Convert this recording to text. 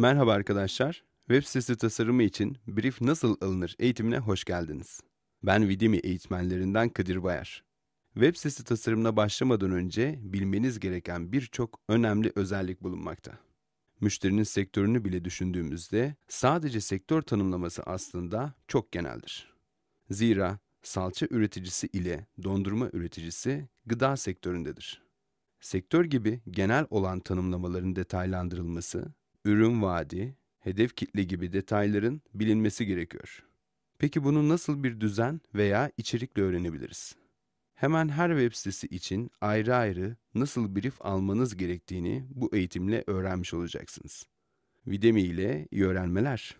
Merhaba arkadaşlar. Web sitesi tasarımı için brief nasıl alınır eğitimine hoş geldiniz. Ben Vidimi eğitmenlerinden Kadir Bayar. Web sitesi tasarımına başlamadan önce bilmeniz gereken birçok önemli özellik bulunmakta. Müşterinin sektörünü bile düşündüğümüzde sadece sektör tanımlaması aslında çok geneldir. Zira salça üreticisi ile dondurma üreticisi gıda sektöründedir. Sektör gibi genel olan tanımlamaların detaylandırılması, ürün vaadi, hedef kitle gibi detayların bilinmesi gerekiyor. Peki bunu nasıl bir düzen veya içerikle öğrenebiliriz? Hemen her web sitesi için ayrı ayrı nasıl brief almanız gerektiğini bu eğitimle öğrenmiş olacaksınız. Videmi ile iyi öğrenmeler.